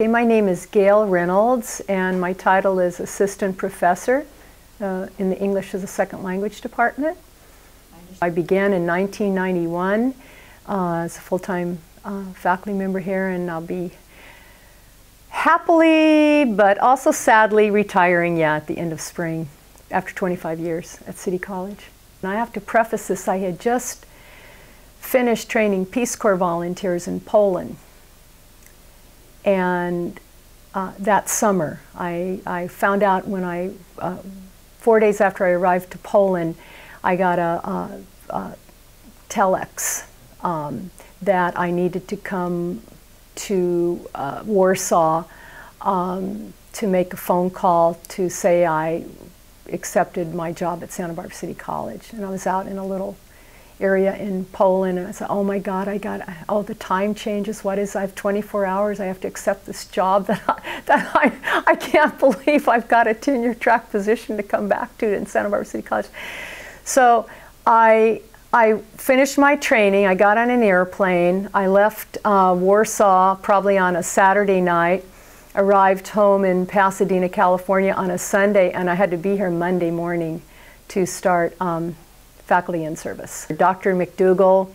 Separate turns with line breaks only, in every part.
Okay, my name is Gail Reynolds, and my title is Assistant Professor uh, in the English as a Second Language Department. I began in 1991 uh, as a full-time uh, faculty member here, and I'll be happily, but also sadly, retiring, yeah, at the end of spring after 25 years at City College. And I have to preface this, I had just finished training Peace Corps volunteers in Poland and uh, that summer, I, I found out when I, uh, four days after I arrived to Poland, I got a, a, a telex um, that I needed to come to uh, Warsaw um, to make a phone call to say I accepted my job at Santa Barbara City College. And I was out in a little area in Poland, and I said, "Oh my God, I got all oh, the time changes. What is? I have 24 hours. I have to accept this job that I, that I, I can't believe I've got a tenure track position to come back to in Santa Barbara City College." So I I finished my training. I got on an airplane. I left uh, Warsaw probably on a Saturday night. Arrived home in Pasadena, California on a Sunday, and I had to be here Monday morning to start. Um, faculty in service. Dr. MacDougall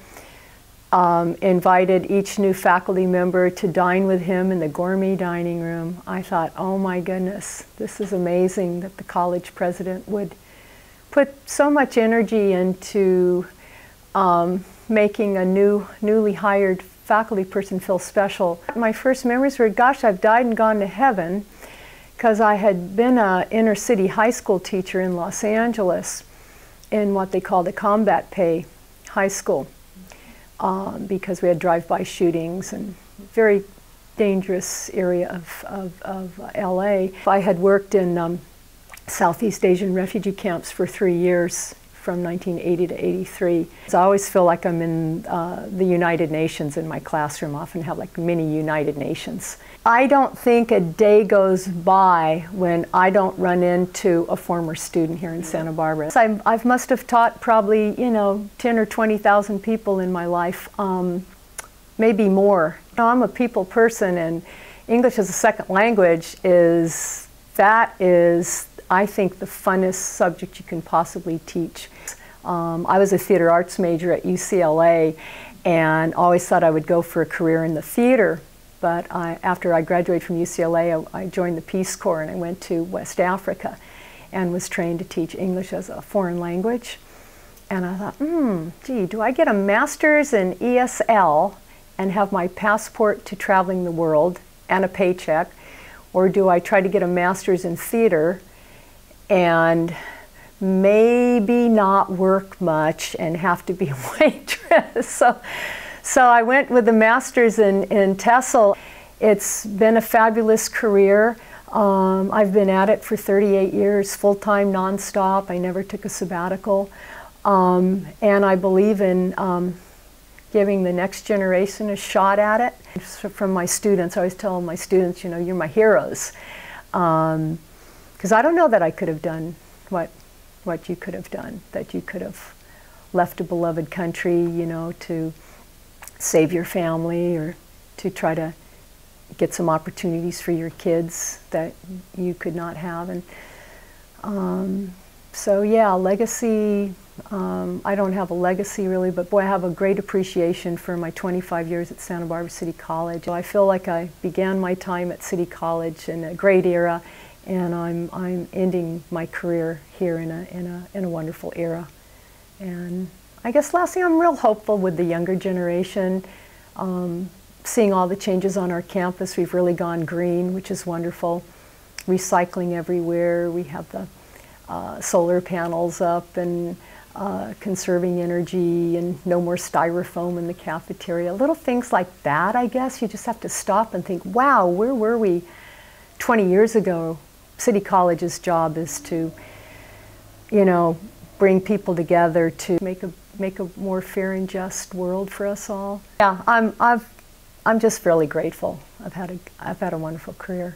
um, invited each new faculty member to dine with him in the gourmet dining room. I thought, oh my goodness, this is amazing that the college president would put so much energy into um, making a new, newly hired faculty person feel special. My first memories were, gosh, I've died and gone to heaven because I had been an inner city high school teacher in Los Angeles in what they called the combat pay high school um, because we had drive-by shootings and very dangerous area of, of, of LA. I had worked in um, Southeast Asian refugee camps for three years from 1980 to 83. So I always feel like I'm in uh, the United Nations in my classroom, often have like mini United Nations. I don't think a day goes by when I don't run into a former student here in Santa Barbara. I, I must have taught probably, you know, 10 or 20,000 people in my life, um, maybe more. You know, I'm a people person and English as a second language is, that is I think, the funnest subject you can possibly teach. Um, I was a theater arts major at UCLA and always thought I would go for a career in the theater. But I, after I graduated from UCLA, I, I joined the Peace Corps and I went to West Africa and was trained to teach English as a foreign language. And I thought, hmm, gee, do I get a master's in ESL and have my passport to traveling the world and a paycheck? Or do I try to get a master's in theater and maybe not work much and have to be a waitress. so, so I went with the master's in, in TESOL. It's been a fabulous career. Um, I've been at it for 38 years, full-time, nonstop. I never took a sabbatical. Um, and I believe in um, giving the next generation a shot at it. From my students, I always tell my students, you know, you're my heroes. Um, because I don't know that I could have done what, what you could have done, that you could have left a beloved country, you know, to save your family or to try to get some opportunities for your kids that you could not have. And um, so, yeah, legacy. Um, I don't have a legacy really, but boy, I have a great appreciation for my 25 years at Santa Barbara City College. I feel like I began my time at City College in a great era and I'm, I'm ending my career here in a, in, a, in a wonderful era. And I guess lastly, I'm real hopeful with the younger generation. Um, seeing all the changes on our campus, we've really gone green, which is wonderful. Recycling everywhere, we have the uh, solar panels up and uh, conserving energy and no more styrofoam in the cafeteria. Little things like that, I guess. You just have to stop and think, wow, where were we 20 years ago City College's job is to, you know, bring people together to make a make a more fair and just world for us all. Yeah, I'm I've I'm just fairly grateful. I've had a I've had a wonderful career.